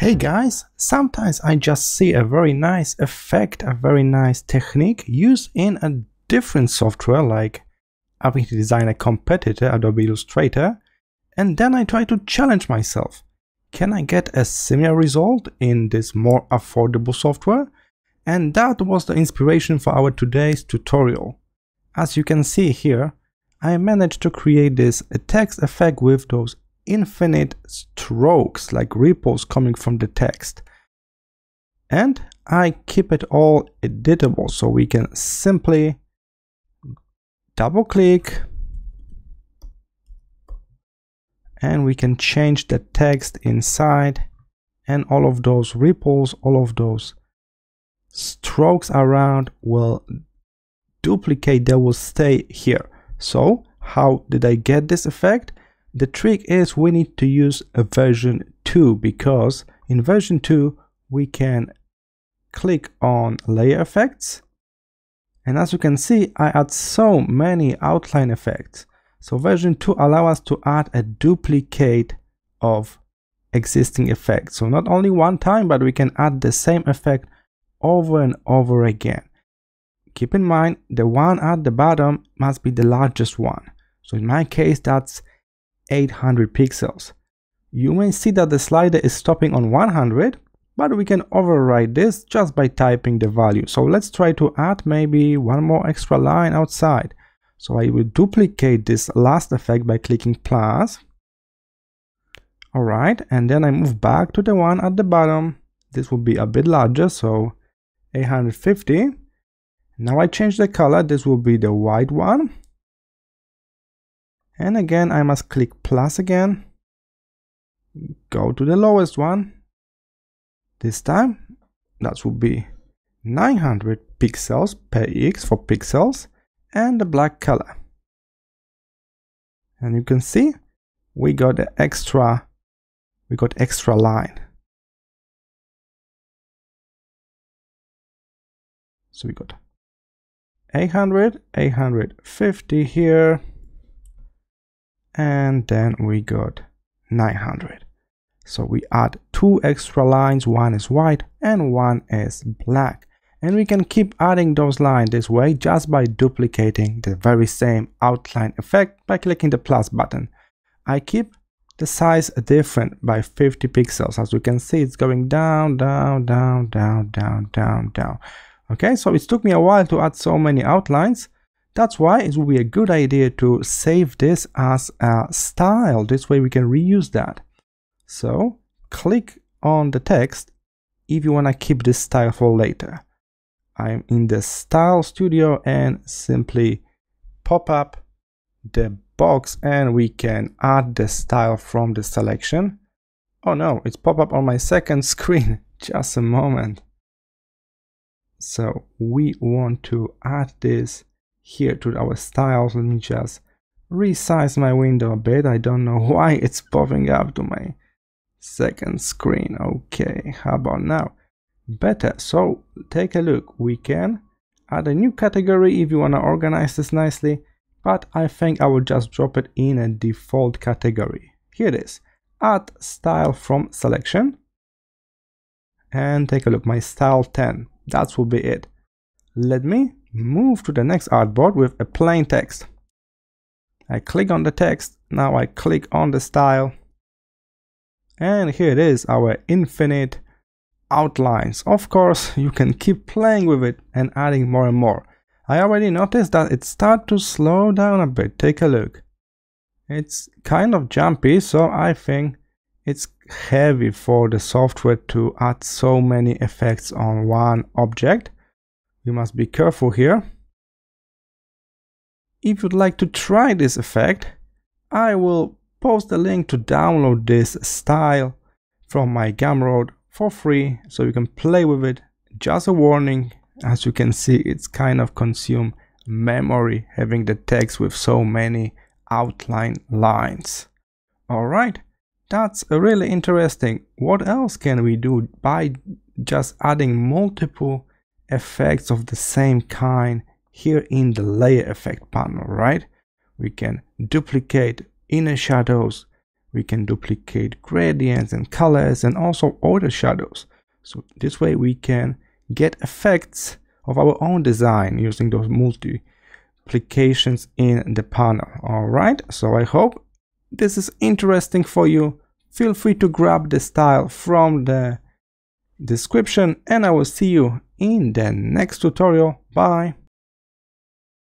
Hey guys, sometimes I just see a very nice effect, a very nice technique used in a different software like Affinity Designer competitor Adobe Illustrator and then I try to challenge myself. Can I get a similar result in this more affordable software? And that was the inspiration for our today's tutorial. As you can see here, I managed to create this text effect with those infinite strokes like ripples coming from the text. And I keep it all editable so we can simply double click and we can change the text inside and all of those ripples, all of those strokes around will duplicate, they will stay here. So how did I get this effect? The trick is we need to use a version 2 because in version 2 we can click on layer effects and as you can see I add so many outline effects. So version 2 allow us to add a duplicate of existing effects. So not only one time but we can add the same effect over and over again. Keep in mind the one at the bottom must be the largest one. So in my case that's 800 pixels. You may see that the slider is stopping on 100, but we can override this just by typing the value. So let's try to add maybe one more extra line outside. So I will duplicate this last effect by clicking plus. Alright, and then I move back to the one at the bottom. This will be a bit larger, so 850. Now I change the color, this will be the white one and again I must click plus again. Go to the lowest one. This time that would be 900 pixels per x for pixels and the black color. And you can see we got the extra we got extra line. So we got 800 850 here and then we got 900 so we add two extra lines one is white and one is black. And we can keep adding those lines this way just by duplicating the very same outline effect by clicking the plus button. I keep the size different by 50 pixels. As you can see it's going down down down down down down down. Okay so it took me a while to add so many outlines that's why it would be a good idea to save this as a style. This way we can reuse that. So click on the text if you want to keep this style for later. I'm in the style studio and simply pop up the box and we can add the style from the selection. Oh no, it's pop up on my second screen. Just a moment. So we want to add this here to our styles let me just resize my window a bit. I don't know why it's popping up to my second screen. Okay how about now? Better. So take a look. We can add a new category if you want to organize this nicely but i think i will just drop it in a default category. Here it is. Add style from selection. And take a look. My style 10 that will be it. Let me move to the next artboard with a plain text. I click on the text, now I click on the style, and here it is, our infinite outlines. Of course, you can keep playing with it and adding more and more. I already noticed that it starts to slow down a bit, take a look. It's kind of jumpy, so I think it's heavy for the software to add so many effects on one object you must be careful here. If you'd like to try this effect, I will post a link to download this style from my Gumroad for free so you can play with it. Just a warning, as you can see it's kind of consume memory having the text with so many outline lines. Alright, that's really interesting. What else can we do by just adding multiple effects of the same kind here in the layer effect panel, right? We can duplicate inner shadows, we can duplicate gradients and colors and also other shadows. So this way we can get effects of our own design using those multiplications in the panel all right? So i hope this is interesting for you. Feel free to grab the style from the description and i will see you in the next tutorial. Bye